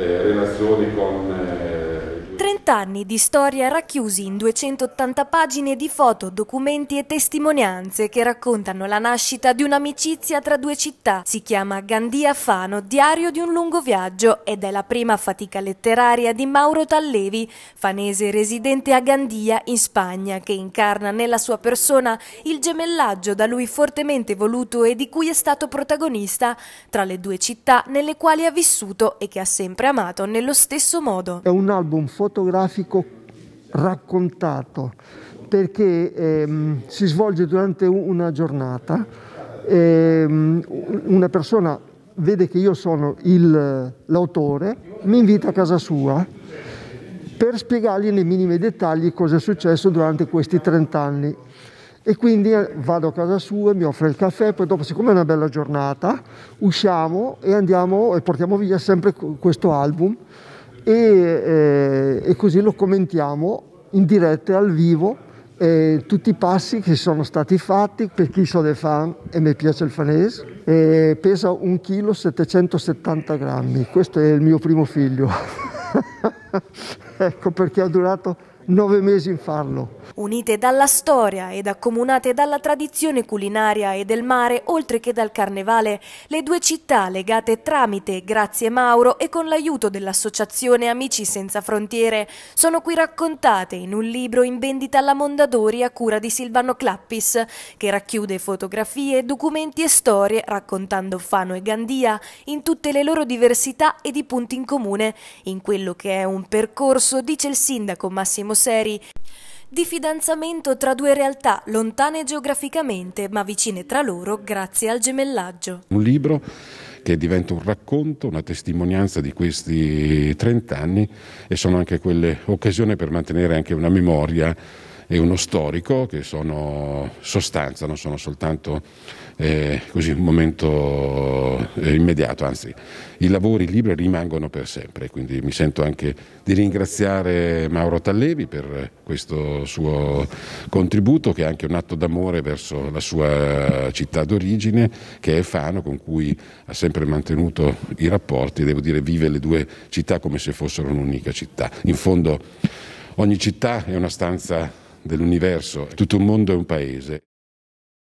eh, relazioni con eh, 30 anni di storia racchiusi in 280 pagine di foto, documenti e testimonianze che raccontano la nascita di un'amicizia tra due città. Si chiama Gandia Fano, diario di un lungo viaggio ed è la prima fatica letteraria di Mauro Tallevi, fanese residente a Gandia in Spagna, che incarna nella sua persona il gemellaggio da lui fortemente voluto e di cui è stato protagonista tra le due città nelle quali ha vissuto e che ha sempre amato nello stesso modo. È un album fotografico fotografico raccontato perché ehm, si svolge durante una giornata, ehm, una persona vede che io sono l'autore, mi invita a casa sua per spiegargli nei minimi dettagli cosa è successo durante questi 30 anni. E quindi eh, vado a casa sua, mi offre il caffè, poi dopo siccome è una bella giornata usciamo e andiamo e portiamo via sempre questo album e, eh, e così lo commentiamo in diretta al vivo eh, tutti i passi che sono stati fatti per chi sono dei fan e mi piace il fanese eh, pesa 1 kg 770 grammi questo è il mio primo figlio ecco perché ha durato nove mesi in farlo. Unite dalla storia ed accomunate dalla tradizione culinaria e del mare, oltre che dal carnevale, le due città legate tramite Grazie Mauro e con l'aiuto dell'associazione Amici Senza Frontiere sono qui raccontate in un libro in vendita alla Mondadori a cura di Silvano Clappis, che racchiude fotografie, documenti e storie raccontando Fano e Gandia in tutte le loro diversità ed i punti in comune, in quello che è un percorso, dice il sindaco Massimo seri di fidanzamento tra due realtà lontane geograficamente ma vicine tra loro grazie al gemellaggio. Un libro che diventa un racconto, una testimonianza di questi 30 anni e sono anche quelle occasioni per mantenere anche una memoria e uno storico che sono sostanza, non sono soltanto eh, così, un momento eh, immediato, anzi i lavori, i libri rimangono per sempre, quindi mi sento anche di ringraziare Mauro Tallevi per questo suo contributo che è anche un atto d'amore verso la sua città d'origine che è Fano con cui ha sempre mantenuto i rapporti, devo dire vive le due città come se fossero un'unica città. In fondo ogni città è una stanza dell'universo, tutto un mondo è un paese.